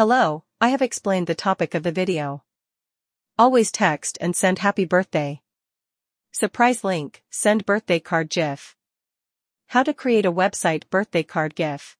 Hello, I have explained the topic of the video. Always text and send happy birthday. Surprise link, send birthday card GIF. How to create a website birthday card GIF.